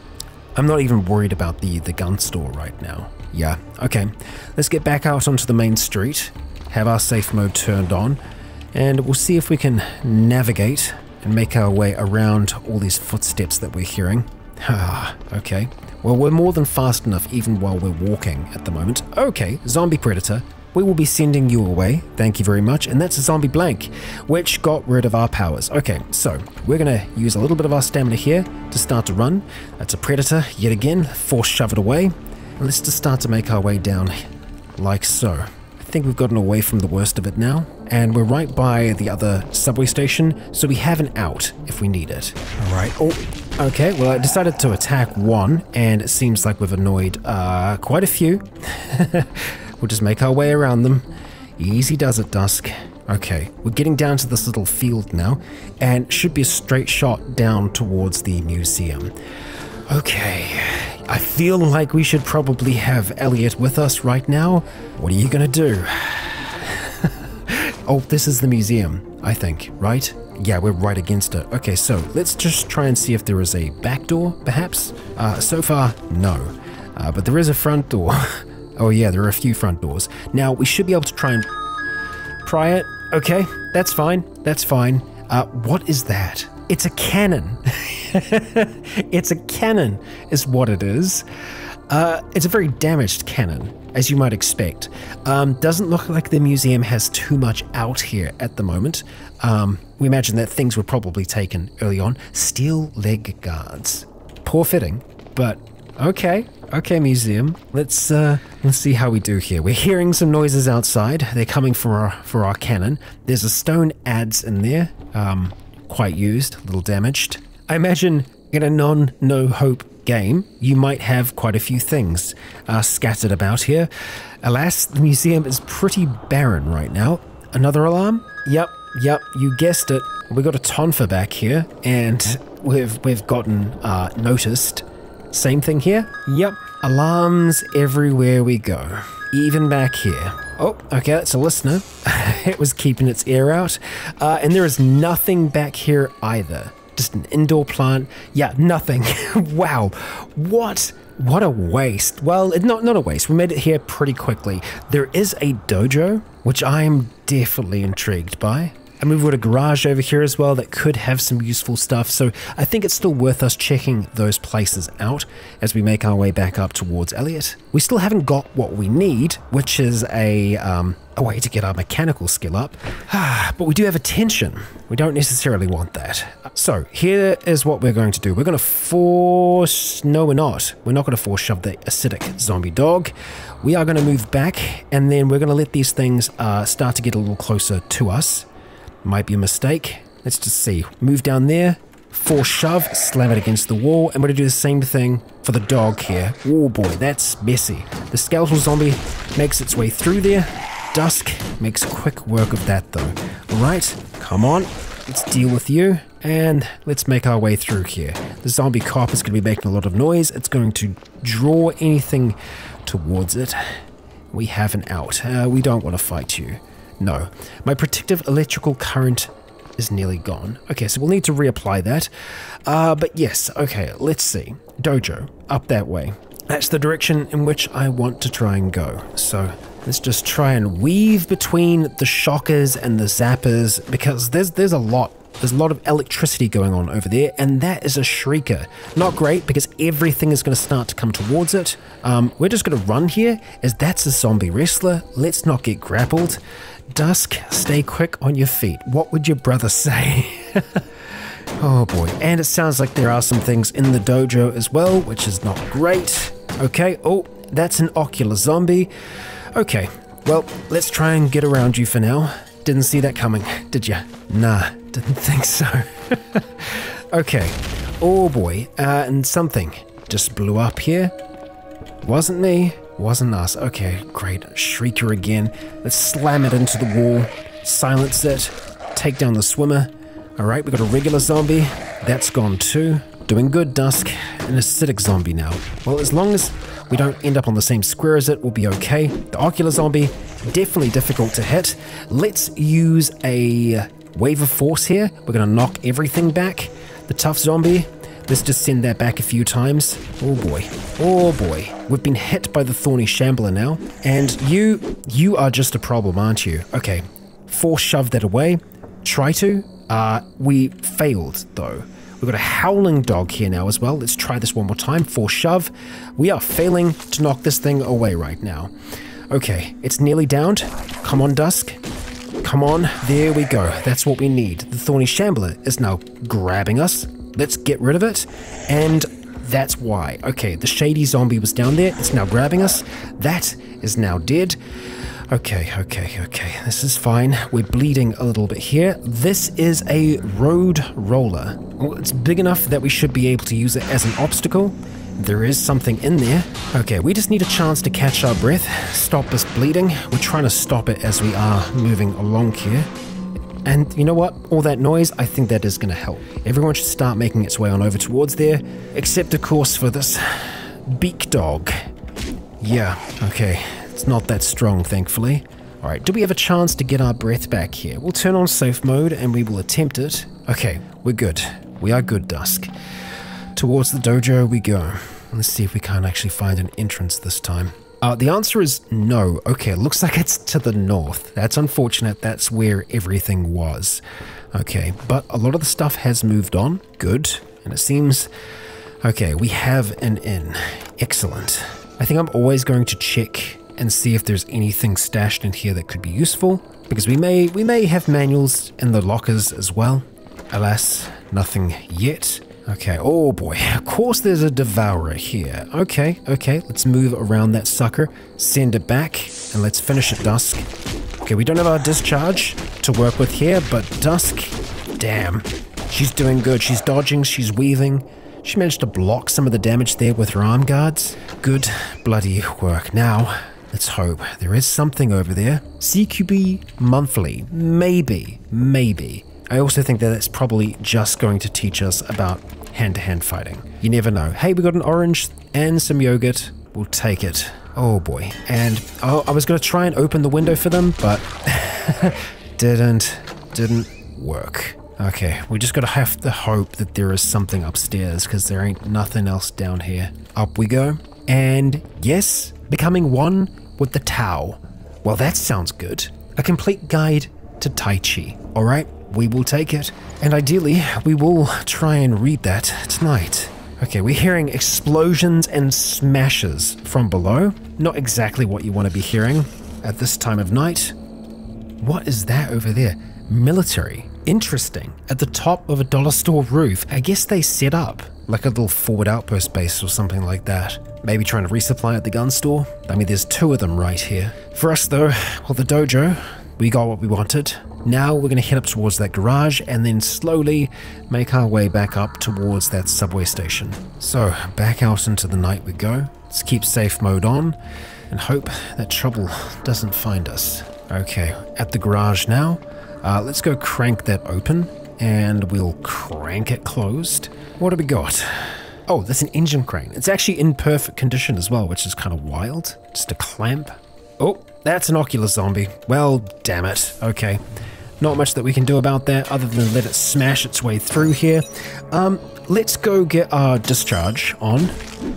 I'm not even worried about the, the gun store right now. Yeah, okay. Let's get back out onto the main street, have our safe mode turned on, and we'll see if we can navigate and make our way around all these footsteps that we're hearing. Ah, [sighs] okay. Well, we're more than fast enough even while we're walking at the moment. Okay, zombie predator we will be sending you away. Thank you very much. And that's a zombie blank, which got rid of our powers. Okay, so we're going to use a little bit of our stamina here to start to run. That's a predator yet again. Force shove it away. And let's just start to make our way down like so. I think we've gotten away from the worst of it now. And we're right by the other subway station, so we have an out if we need it. All right. Oh, okay. Well, I decided to attack one, and it seems like we've annoyed uh, quite a few. [laughs] We'll just make our way around them. Easy does it, Dusk. Okay, we're getting down to this little field now, and should be a straight shot down towards the museum. Okay, I feel like we should probably have Elliot with us right now. What are you gonna do? [laughs] oh, this is the museum, I think, right? Yeah, we're right against it. Okay, so let's just try and see if there is a back door, perhaps? Uh, so far, no. Uh, but there is a front door. [laughs] Oh yeah, there are a few front doors. Now, we should be able to try and pry it. Okay, that's fine. That's fine. Uh, what is that? It's a cannon. [laughs] it's a cannon, is what it is. Uh, it's a very damaged cannon, as you might expect. Um, doesn't look like the museum has too much out here at the moment. Um, we imagine that things were probably taken early on. Steel leg guards. Poor fitting, but okay. Okay, museum. Let's uh, let's see how we do here. We're hearing some noises outside. They're coming for our for our cannon. There's a stone adze in there. Um, quite used, a little damaged. I imagine in a non no hope game, you might have quite a few things uh, scattered about here. Alas, the museum is pretty barren right now. Another alarm? Yep, yep, you guessed it. We got a tonfa back here, and we've we've gotten uh, noticed. Same thing here? Yep, alarms everywhere we go, even back here. Oh, okay, that's a listener. [laughs] it was keeping its ear out. Uh, and there is nothing back here either. Just an indoor plant. Yeah, nothing. [laughs] wow. What? What a waste. Well, not not a waste. We made it here pretty quickly. There is a dojo, which I am definitely intrigued by. And we've got a garage over here as well that could have some useful stuff. So I think it's still worth us checking those places out as we make our way back up towards Elliot. We still haven't got what we need, which is a um, a way to get our mechanical skill up. [sighs] but we do have attention. We don't necessarily want that. So here is what we're going to do. We're going to force... No, we're not. We're not going to force shove the acidic zombie dog. We are going to move back and then we're going to let these things uh, start to get a little closer to us. Might be a mistake. Let's just see. Move down there. Force shove, slam it against the wall, and we're to do the same thing for the dog here. Oh boy, that's messy. The skeletal zombie makes its way through there. Dusk makes quick work of that though. Alright, come on. Let's deal with you, and let's make our way through here. The zombie cop is to be making a lot of noise. It's going to draw anything towards it. We have an out. Uh, we don't want to fight you. No. My protective electrical current is nearly gone. Okay, so we'll need to reapply that. Uh, but yes, okay, let's see. Dojo, up that way. That's the direction in which I want to try and go. So let's just try and weave between the shockers and the zappers because there's there's a lot there's a lot of electricity going on over there, and that is a shrieker. Not great because everything is going to start to come towards it. Um, we're just going to run here, as that's a zombie wrestler. Let's not get grappled. Dusk, stay quick on your feet. What would your brother say? [laughs] oh boy. And it sounds like there are some things in the dojo as well, which is not great. Okay, oh, that's an ocular zombie. Okay, well, let's try and get around you for now. Didn't see that coming, did ya? Nah, [laughs] didn't think so. [laughs] okay, oh boy, uh, and something just blew up here. Wasn't me. Wasn't us. Okay, great. Shrieker again. Let's slam it into the wall, silence it, take down the swimmer. Alright, we got a regular zombie. That's gone too. Doing good, Dusk. An acidic zombie now. Well, as long as we don't end up on the same square as it, we'll be okay. The ocular zombie, definitely difficult to hit. Let's use a wave of force here. We're going to knock everything back. The tough zombie, Let's just send that back a few times. Oh boy. Oh boy. We've been hit by the thorny shambler now. And you, you are just a problem, aren't you? Okay. Force shove that away. Try to. Uh, we failed though. We've got a howling dog here now as well. Let's try this one more time. Force shove. We are failing to knock this thing away right now. Okay, it's nearly downed. Come on, Dusk. Come on, there we go. That's what we need. The thorny shambler is now grabbing us. Let's get rid of it. And that's why. Okay, the shady zombie was down there. It's now grabbing us. That is now dead. Okay, okay, okay. This is fine. We're bleeding a little bit here. This is a road roller. Well, it's big enough that we should be able to use it as an obstacle. There is something in there. Okay, we just need a chance to catch our breath, stop this bleeding. We're trying to stop it as we are moving along here. And you know what? All that noise, I think that is going to help. Everyone should start making its way on over towards there, except, of course, for this beak dog. Yeah, okay. It's not that strong, thankfully. Alright, do we have a chance to get our breath back here? We'll turn on safe mode and we will attempt it. Okay, we're good. We are good, Dusk. Towards the dojo we go. Let's see if we can't actually find an entrance this time. Uh, the answer is no. Okay, it looks like it's to the north. That's unfortunate. That's where everything was. Okay, but a lot of the stuff has moved on. Good. And it seems... Okay, we have an inn. Excellent. I think I'm always going to check and see if there's anything stashed in here that could be useful, because we may we may have manuals in the lockers as well. Alas, nothing yet. Okay, oh boy, [laughs] of course there's a devourer here. Okay, okay, let's move around that sucker, send it back, and let's finish at dusk. Okay, we don't have our discharge to work with here, but dusk, damn. She's doing good, she's dodging, she's weaving. She managed to block some of the damage there with her arm guards. Good bloody work. Now, let's hope there is something over there. CQB monthly, maybe, maybe. I also think that it's probably just going to teach us about hand to hand fighting. You never know. Hey, we got an orange and some yogurt. We'll take it. Oh boy. And oh, I was going to try and open the window for them, but [laughs] didn't, didn't work. Okay, we just gotta have to hope that there is something upstairs because there ain't nothing else down here. Up we go. And yes, becoming one with the Tao. Well, that sounds good. A complete guide to Tai Chi. Alright, we will take it. And ideally, we will try and read that tonight. Okay, we're hearing explosions and smashes from below. Not exactly what you want to be hearing at this time of night. What is that over there? Military. Interesting. At the top of a dollar store roof, I guess they set up like a little forward outpost base or something like that. Maybe trying to resupply at the gun store. I mean, there's two of them right here. For us, though, well, the dojo, we got what we wanted. Now we're going to head up towards that garage and then slowly make our way back up towards that subway station. So, back out into the night we go. Let's keep safe mode on and hope that trouble doesn't find us. Okay, at the garage now. Uh, let's go crank that open and we'll crank it closed. What do we got? Oh, that's an engine crane. It's actually in perfect condition as well, which is kind of wild. Just a clamp. Oh, that's an ocular zombie. Well, damn it. Okay. Not much that we can do about that other than let it smash its way through here. Um, let's go get our discharge on,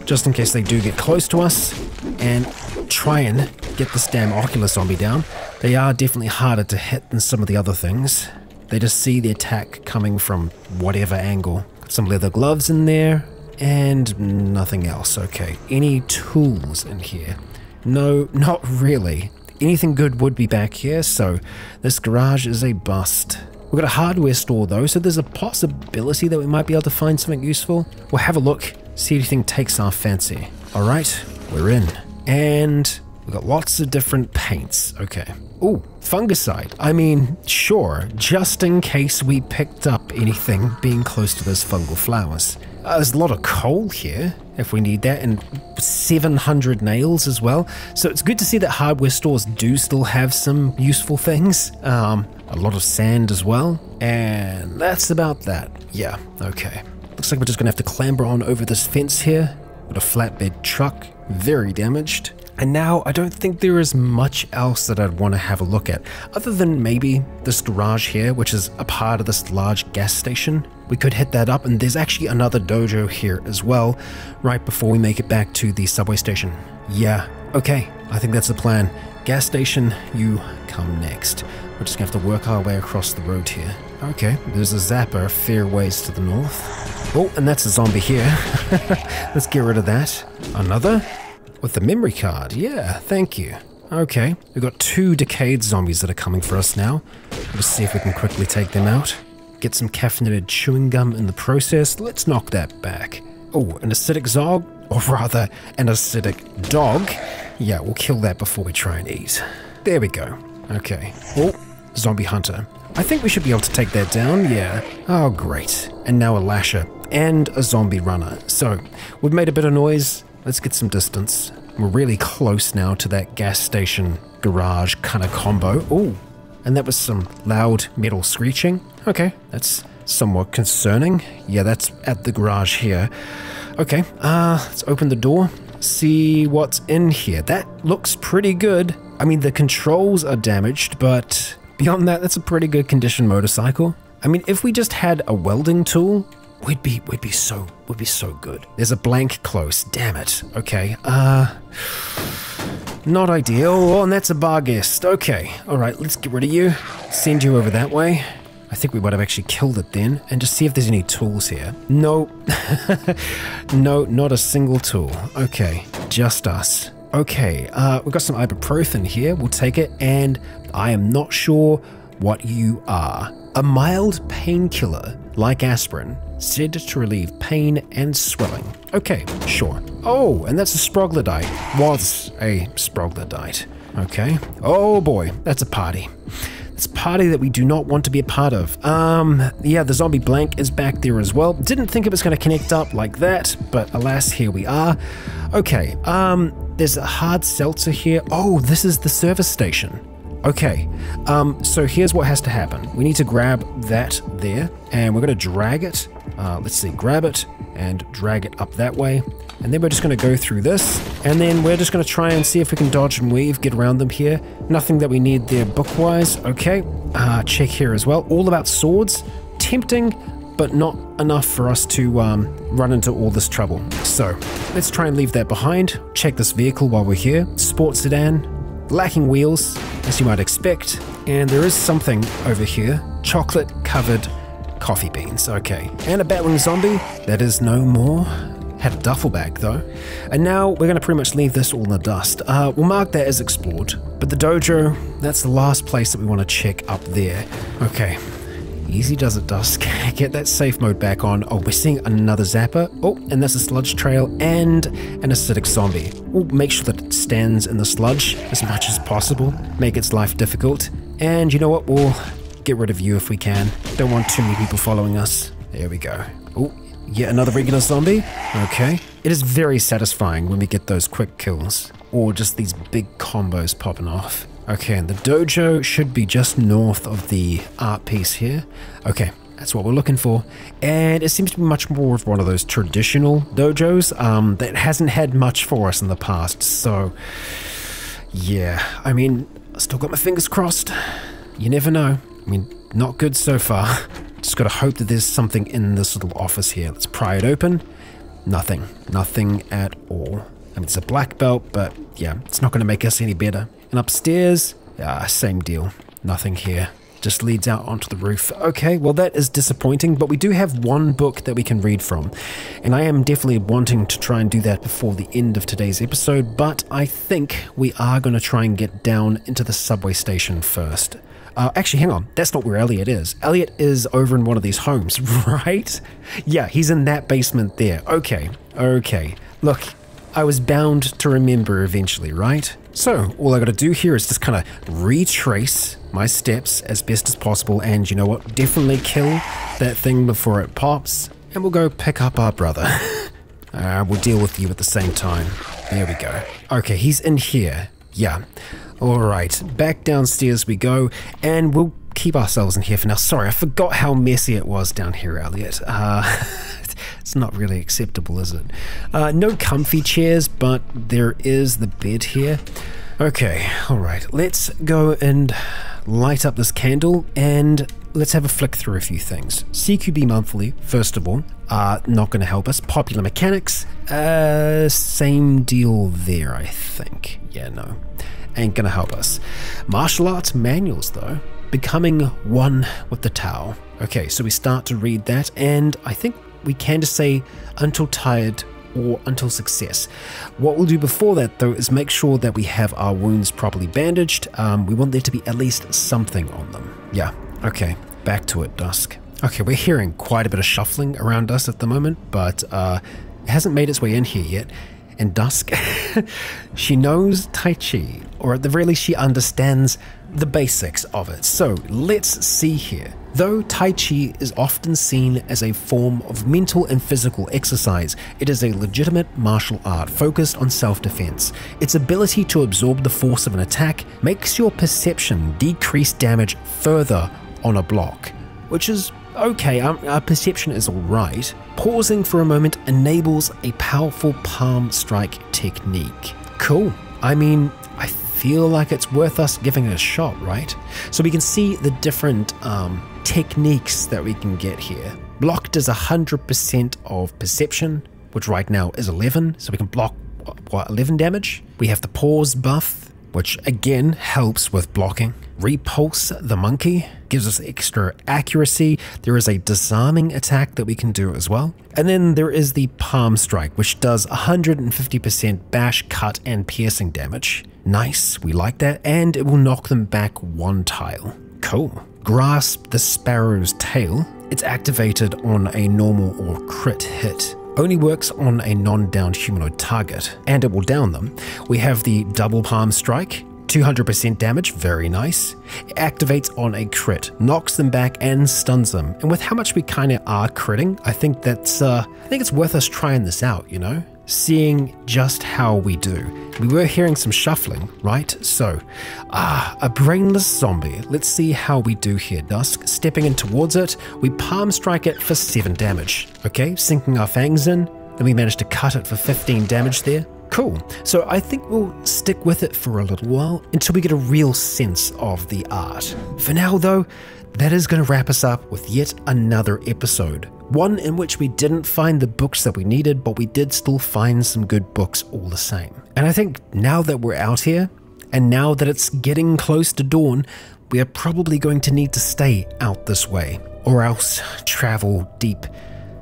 just in case they do get close to us, and try and get this damn ocular zombie down. They are definitely harder to hit than some of the other things. They just see the attack coming from whatever angle. Some leather gloves in there, and nothing else. Okay, any tools in here? No, not really. Anything good would be back here, so this garage is a bust. We've got a hardware store though, so there's a possibility that we might be able to find something useful. We'll have a look, see if anything takes our fancy. Alright, we're in. And we've got lots of different paints. Okay. Ooh, fungicide. I mean, sure, just in case we picked up anything being close to those fungal flowers. Uh, there's a lot of coal here, if we need that, and 700 nails as well. So it's good to see that hardware stores do still have some useful things. Um, a lot of sand as well. And that's about that. Yeah, okay. Looks like we're just gonna have to clamber on over this fence here with a flatbed truck, very damaged. And now I don't think there is much else that I'd want to have a look at, other than maybe this garage here, which is a part of this large gas station. We could hit that up, and there's actually another dojo here as well, right before we make it back to the subway station. Yeah, okay, I think that's the plan. Gas station, you come next. We're just gonna have to work our way across the road here. Okay, there's a zapper a fair ways to the north. Oh, and that's a zombie here. [laughs] Let's get rid of that. Another? With the memory card, yeah, thank you. Okay, we've got two decayed zombies that are coming for us now. Let's see if we can quickly take them out. Get some caffeinated chewing gum in the process. Let's knock that back. Oh, an acidic zog? Or rather, an acidic dog? Yeah, we'll kill that before we try and eat. There we go. Okay. Oh, zombie hunter. I think we should be able to take that down, yeah. Oh, great. And now a lasher and a zombie runner. So, we've made a bit of noise. Let's get some distance. We're really close now to that gas station garage kind of combo. Oh, and that was some loud metal screeching. Okay, that's somewhat concerning. Yeah, that's at the garage here. Okay, uh, let's open the door, see what's in here. That looks pretty good. I mean, the controls are damaged, but beyond that, that's a pretty good condition motorcycle. I mean, if we just had a welding tool, We'd be we'd be so we'd be so good. There's a blank close. Damn it. Okay. Uh not ideal. Oh, and that's a bar guest. Okay, alright, let's get rid of you. Send you over that way. I think we might have actually killed it then, and just see if there's any tools here. No, [laughs] no, not a single tool. Okay, just us. Okay, uh, we've got some ibuprofen here. We'll take it, and I am not sure what you are. A mild painkiller, like aspirin, said to relieve pain and swelling. Okay, sure. Oh, and that's a sproglodyte. Was a sproglodyte. Okay. Oh boy, that's a party. It's a party that we do not want to be a part of. Um, yeah, the zombie blank is back there as well. Didn't think it was going to connect up like that, but alas, here we are. Okay, um, there's a hard seltzer here. Oh, this is the service station. Okay, um, so here's what has to happen. We need to grab that there, and we're going to drag it. Uh, let's see, grab it and drag it up that way. And then we're just going to go through this, and then we're just going to try and see if we can dodge and weave, get around them here. Nothing that we need there book-wise. Okay, uh, check here as well. All about swords. Tempting, but not enough for us to um, run into all this trouble. So, let's try and leave that behind. Check this vehicle while we're here. Sports sedan, lacking wheels, as you might expect. And there is something over here. Chocolate covered coffee beans. Okay. And a battling zombie. That is no more. Had a duffel bag though. And now we're to pretty much leave this all in the dust. Uh, we'll mark that as explored. But the dojo, that's the last place that we want to check up there. Okay. Easy does it, Dusk. [laughs] Get that safe mode back on. Oh, we're seeing another zapper. Oh, and that's a sludge trail and an acidic zombie. We'll make sure that it stands in the sludge as much as possible, make its life difficult. And you know what? We'll get rid of you if we can. Don't want too many people following us. There we go. Oh, Yet another regular zombie? Okay. It is very satisfying when we get those quick kills, or just these big combos popping off. Okay, and the dojo should be just north of the art piece here. Okay, that's what we're looking for. And it seems to be much more of one of those traditional dojos um, that hasn't had much for us in the past. So, yeah, I mean, I still got my fingers crossed. You never know. I mean, not good so far. [laughs] Just gotta hope that there's something in this little office here. Let's pry it open. Nothing. Nothing at all. I mean, it's a black belt, but yeah, it's not gonna make us any better. And upstairs, ah, same deal. Nothing here. Just leads out onto the roof. Okay, well, that is disappointing, but we do have one book that we can read from. And I am definitely wanting to try and do that before the end of today's episode, but I think we are going to try and get down into the subway station first. Uh, actually, hang on. That's not where Elliot is. Elliot is over in one of these homes, [laughs] right? Yeah, he's in that basement there. Okay, okay. Look, I was bound to remember eventually, right? So, all I gotta do here is just kind of retrace my steps as best as possible, and you know what? Definitely kill that thing before it pops, and we'll go pick up our brother. [laughs] uh, we'll deal with you at the same time. There we go. Okay, he's in here. Yeah. Alright, back downstairs we go, and we'll keep ourselves in here for now. Sorry, I forgot how messy it was down here, Elliot. Uh, [laughs] it's not really acceptable, is it? Uh, no comfy chairs, but there is the bed here. Okay, alright, let's go and light up this candle and let's have a flick through a few things. CQB Monthly, first of all, are not going to help us. Popular Mechanics, uh, same deal there, I think. Yeah, no ain't gonna help us. Martial arts manuals, though, becoming one with the Tao. Okay, so we start to read that, and I think we can just say until tired or until success. What we'll do before that, though, is make sure that we have our wounds properly bandaged. Um, we want there to be at least something on them. Yeah, okay, back to it, Dusk. Okay, we're hearing quite a bit of shuffling around us at the moment, but uh, it hasn't made its way in here yet in Dusk, [laughs] she knows Tai Chi, or at the very least, she understands the basics of it. So let's see here. Though Tai Chi is often seen as a form of mental and physical exercise, it is a legitimate martial art focused on self defense. Its ability to absorb the force of an attack makes your perception decrease damage further on a block, which is okay, our, our perception is alright. Pausing for a moment enables a powerful palm strike technique. Cool. I mean, I feel like it's worth us giving it a shot, right? So we can see the different um, techniques that we can get here. Block does 100% of perception, which right now is 11, so we can block uh, what, 11 damage. We have the pause buff, which again helps with blocking. Repulse the monkey gives us extra accuracy. There is a disarming attack that we can do as well. And then there is the palm strike, which does 150% bash, cut, and piercing damage. Nice, we like that, and it will knock them back one tile. Cool. Grasp the sparrow's tail. It's activated on a normal or crit hit only works on a non-downed humanoid target, and it will down them. We have the double palm strike, 200% damage, very nice. It activates on a crit, knocks them back and stuns them. And with how much we kind of are critting, I think that's uh, I think it's worth us trying this out, you know? Seeing just how we do. We were hearing some shuffling, right? So, ah, a brainless zombie. Let's see how we do here. Dusk, stepping in towards it, we palm strike it for 7 damage. Okay, sinking our fangs in, then we manage to cut it for 15 damage there. Cool. So I think we'll stick with it for a little while until we get a real sense of the art. For now, though, that is going to wrap us up with yet another episode. One in which we didn't find the books that we needed, but we did still find some good books all the same. And I think now that we're out here, and now that it's getting close to dawn, we are probably going to need to stay out this way, or else travel deep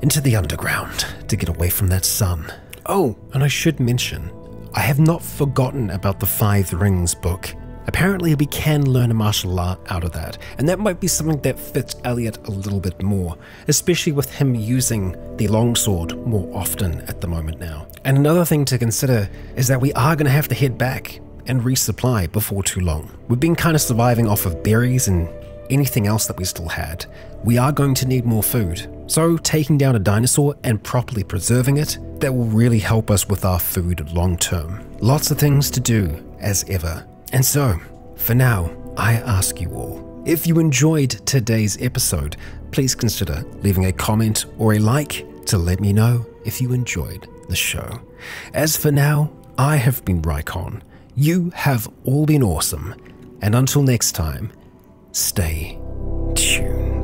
into the underground to get away from that sun. Oh, and I should mention, I have not forgotten about the Five Rings book. Apparently, we can learn a martial art out of that, and that might be something that fits Elliot a little bit more, especially with him using the longsword more often at the moment now. And another thing to consider is that we are going to have to head back and resupply before too long. We've been kind of surviving off of berries and anything else that we still had. We are going to need more food, so taking down a dinosaur and properly preserving it that will really help us with our food long term. Lots of things to do, as ever. And so, for now, I ask you all if you enjoyed today's episode, please consider leaving a comment or a like to let me know if you enjoyed the show. As for now, I have been Rycon. You have all been awesome. And until next time, stay tuned.